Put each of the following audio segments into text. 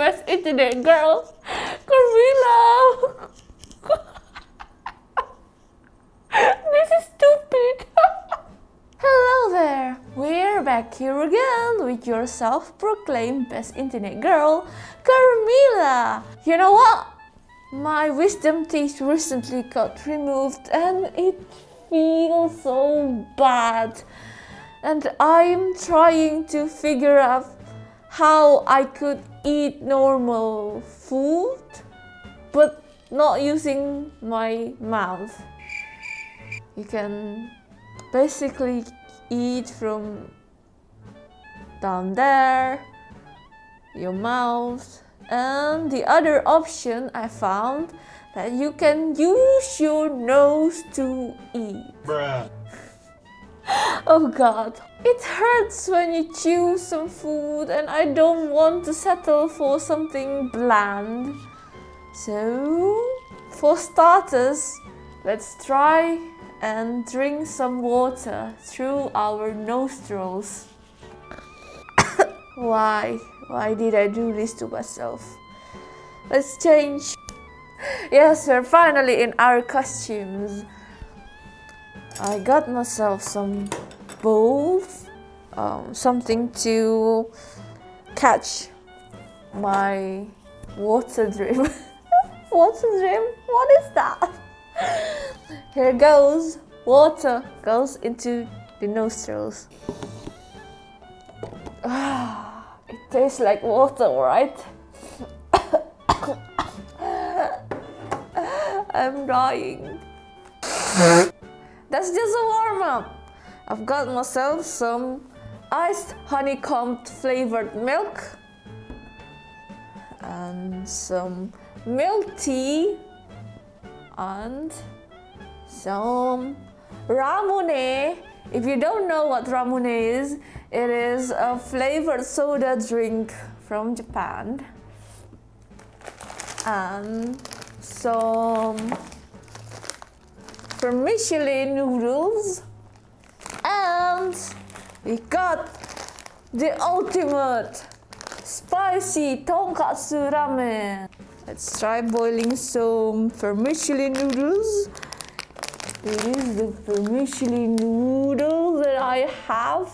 best internet girl, Carmilla. this is stupid. Hello there! We're back here again with your self-proclaimed best internet girl, Carmilla! You know what? My wisdom teeth recently got removed and it feels so bad. And I'm trying to figure out how I could eat normal food but not using my mouth. You can basically eat from down there, your mouth, and the other option I found that you can use your nose to eat. Bruh. Oh god. It hurts when you chew some food and I don't want to settle for something bland. So, for starters, let's try and drink some water through our nostrils. Why? Why did I do this to myself? Let's change. Yes, we're finally in our costumes. I got myself some bowls, um, something to catch my water drip. water dream? What is that? Here goes. Water goes into the nostrils. Ah, it tastes like water, right? I'm dying. That's just a warm up. I've got myself some iced honeycomb flavored milk and some milk tea and some ramune. If you don't know what ramune is, it is a flavored soda drink from Japan. And some vermicelli noodles. And we got the ultimate spicy tonkatsu ramen. Let's try boiling some vermicelli noodles. It is the vermicelli noodles that I have.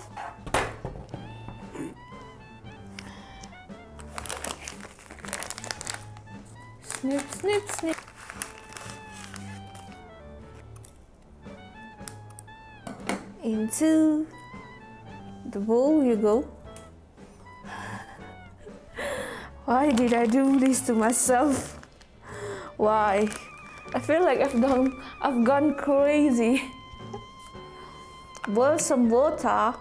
Snip, snip, snip. Into the bowl you go. Why did I do this to myself? Why? I feel like I've done I've gone crazy. Boil some water.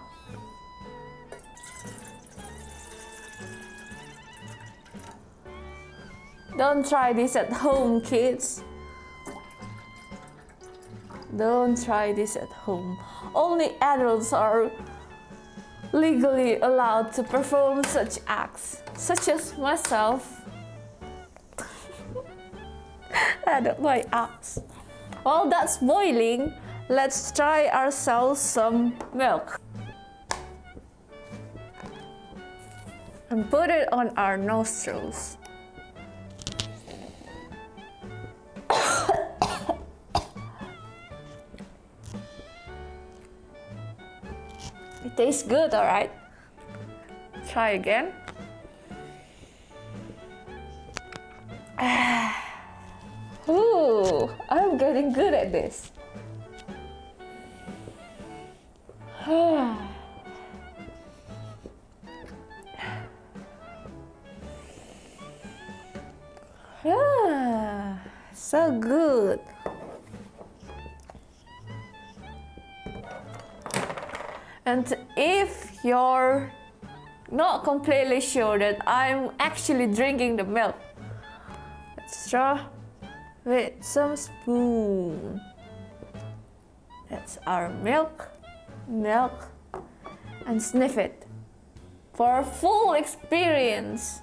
Don't try this at home, kids. Don't try this at home. Only adults are legally allowed to perform such acts, such as myself. Add my acts. While that's boiling, let's try ourselves some milk. And put it on our nostrils. Tastes good, alright? Try again. Ooh, I'm getting good at this. And if you're not completely sure that I'm actually drinking the milk, let's try with some spoon. That's our milk, milk, and sniff it for a full experience.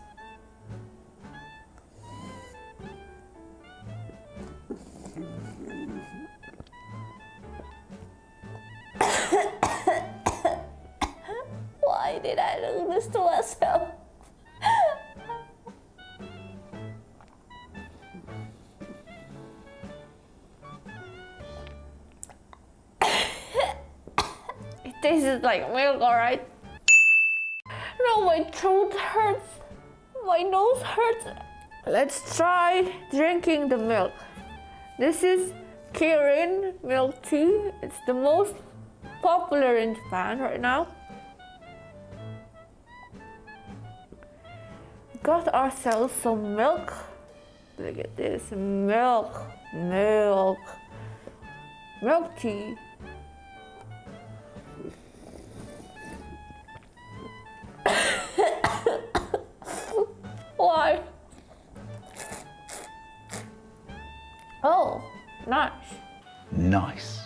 Like milk, alright? No, my throat hurts. My nose hurts. Let's try drinking the milk. This is Kirin milk tea. It's the most popular in Japan right now. Got ourselves some milk. Look at this milk, milk, milk tea. Why? Oh, nice. Nice.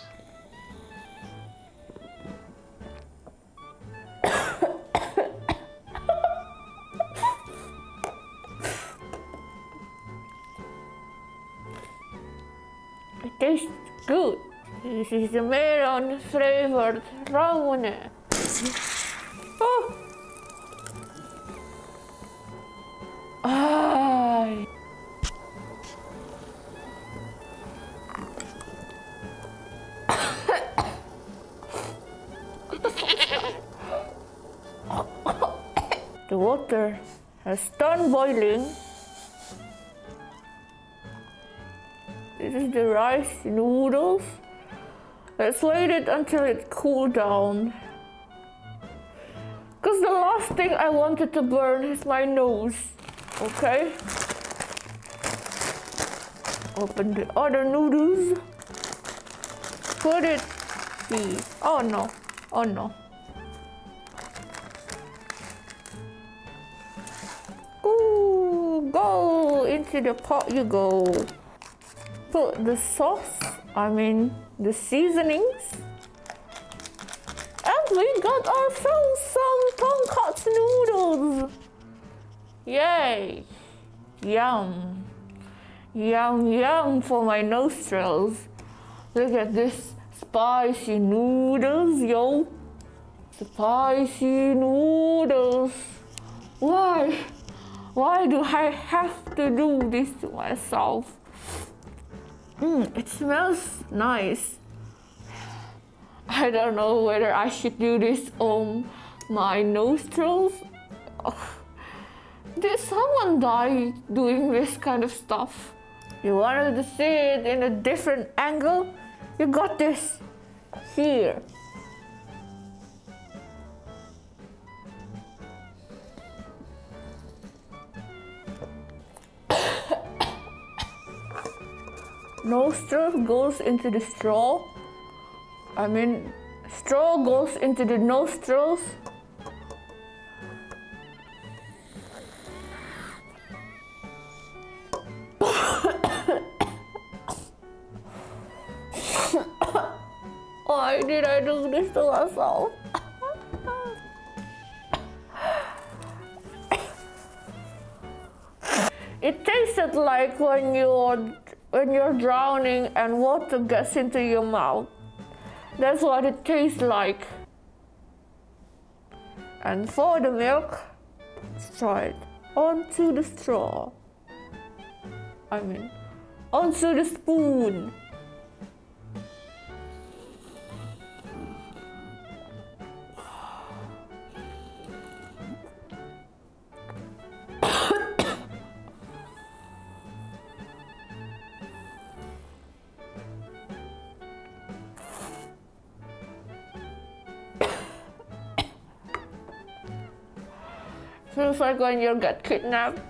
It tastes good. This is the melon flavored ramune. The water has done boiling. This is the rice noodles. Let's wait it until it cool down. Cause the last thing I wanted to burn is my nose. Okay? Open the other noodles. Put it. Oh no. Oh no. Into the pot you go. Put the sauce, I mean the seasonings. And we got ourselves some tonkatsu noodles. Yay! Yum. Yum yum for my nostrils. Look at this spicy noodles, yo. Spicy noodles. Why? Why do I have to do this to myself? Mm, it smells nice. I don't know whether I should do this on my nostrils. Did someone die doing this kind of stuff? You wanted to see it in a different angle? You got this here. Nostril goes into the straw. I mean, straw goes into the nostrils. Why did I do this to myself? it tasted like when you're when you're drowning and water gets into your mouth. That's what it tastes like. And for the milk, straw it onto the straw. I mean, onto the spoon. When you get kidnapped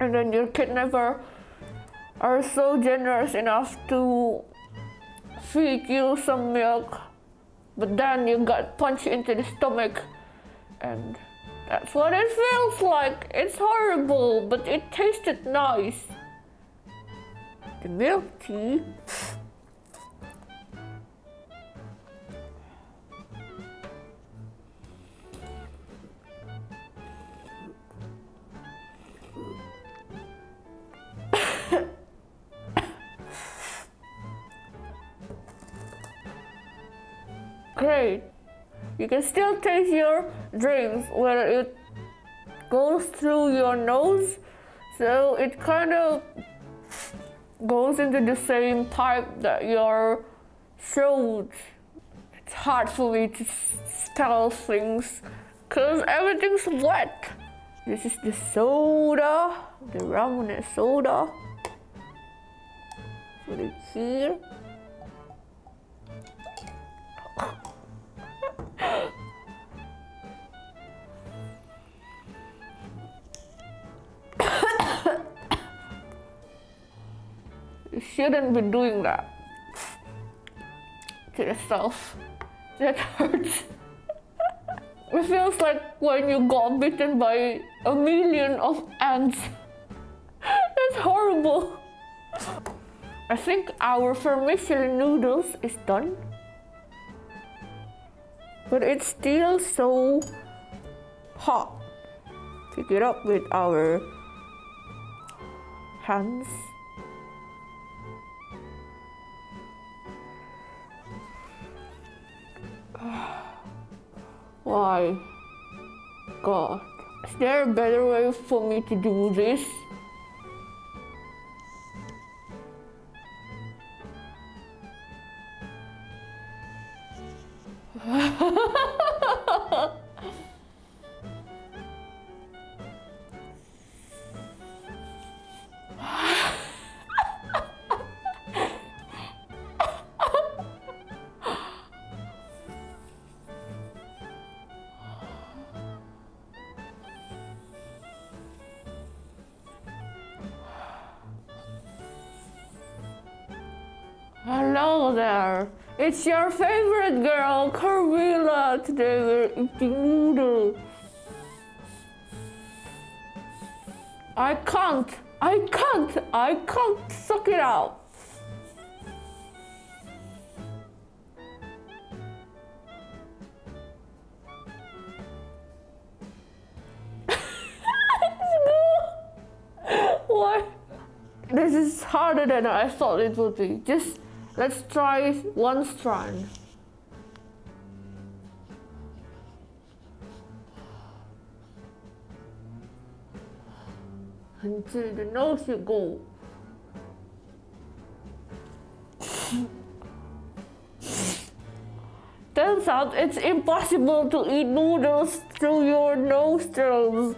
and then your kidnapper are so generous enough to feed you some milk, but then you got punched into the stomach and that's what it feels like. It's horrible, but it tasted nice. The milk tea. Great. You can still taste your drinks where it goes through your nose, so it kind of goes into the same pipe that your throat. It's hard for me to style things because everything's wet. This is the soda, the ramune soda. Put it here. Shouldn't be doing that to yourself. That hurts. it feels like when you got bitten by a million of ants. That's horrible. I think our vermicelli noodles is done. But it's still so hot. Pick it up with our hands. Why? God. Is there a better way for me to do this? It's your favorite girl, Carmilla. Today we're eating noodles. I can't. I can't. I can't suck it out. This is harder than I thought it would be. Just let's try one strand. Until the nose you go. Turns out it's impossible to eat noodles through your nostrils.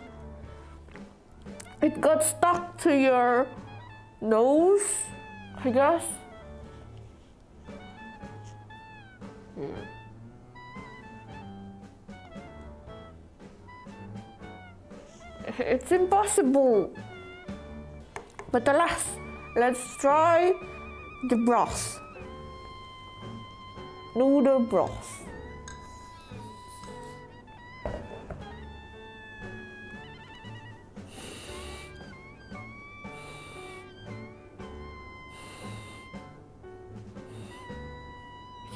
It got stuck to your nose, I guess. Hmm. It's impossible. But alas, let's try the broth. Noodle broth.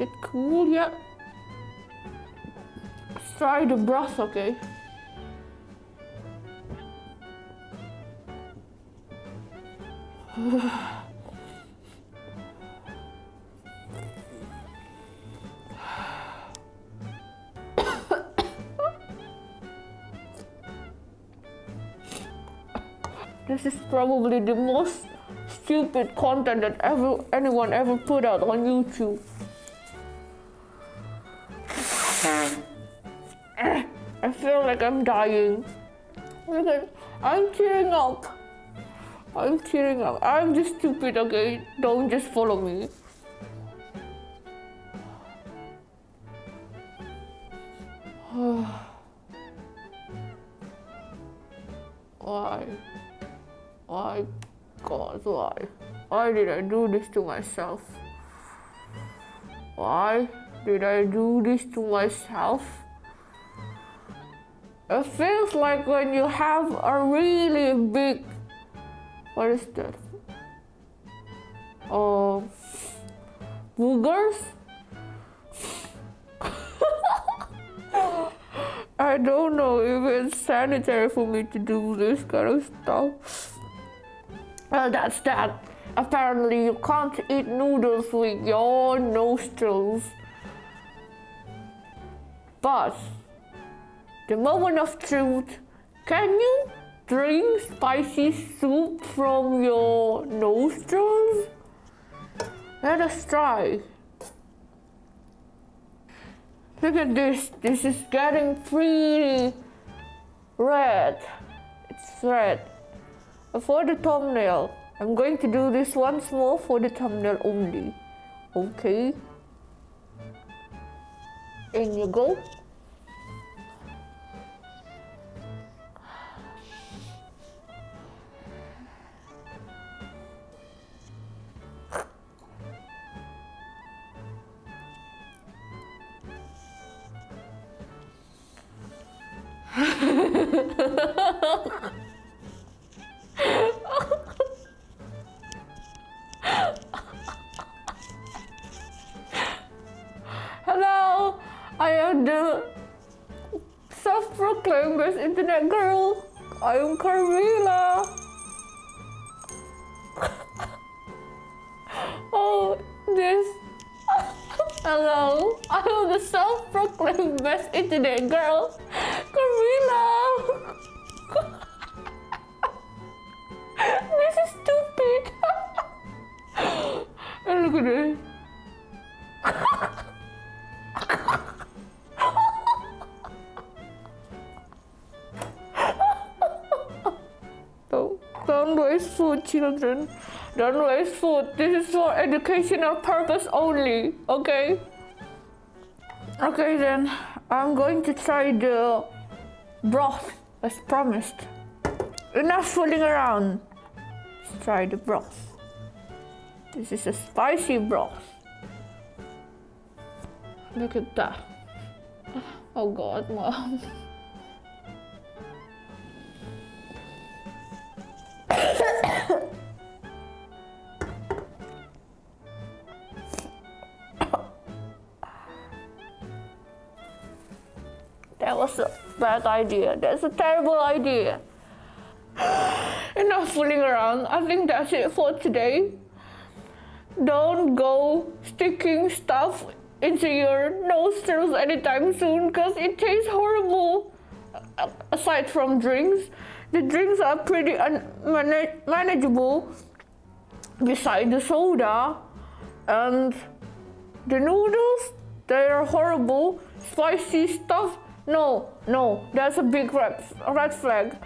Is it cool yet? Try the broth, okay? This is probably the most stupid content that ever anyone ever put out on YouTube. Eh, I feel like I'm dying. Look at, I'm tearing up. I'm tearing up. I'm just stupid, okay? Don't just follow me. Why? Why? God, why? Why did I do this to myself? Why did I do this to myself? It feels like when you have a really big. What is that? Oh, boogers? I don't know if it's sanitary for me to do this kind of stuff. Well, that's that. Apparently, you can't eat noodles with your nostrils. But, the moment of truth can you drink spicy soup from your nostrils? Let us try. Look at this. This is getting pretty red. It's red. For the thumbnail, I'm going to do this once more for the thumbnail only. Okay. In you go. girl. Children. Don't waste food. This is for educational purpose only, okay? Okay then, I'm going to try the broth as promised. Enough fooling around. Let's try the broth. This is a spicy broth. Look at that. Oh god, mom. was a bad idea. That's a terrible idea. Enough fooling around. I think that's it for today. Don't go sticking stuff into your nostrils anytime soon because it tastes horrible. Aside from drinks, the drinks are pretty unmanageable beside the soda and the noodles they are horrible spicy stuff no no that's a big red, red flag.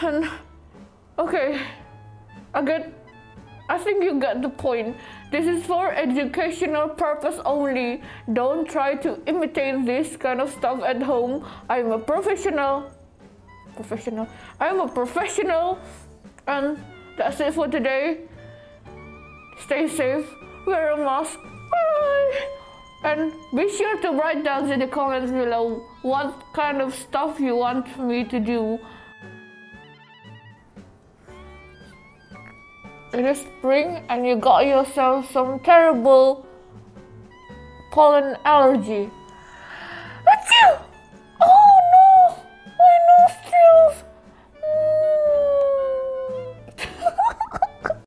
And okay i get i think you get the point. This is for educational purpose only. Don't try to imitate this kind of stuff at home. I'm a professional professional. I'm a professional and that's it for today. Stay safe, wear a mask, bye! And be sure to write down in the comments below what kind of stuff you want me to do. It is spring and you got yourself some terrible pollen allergy.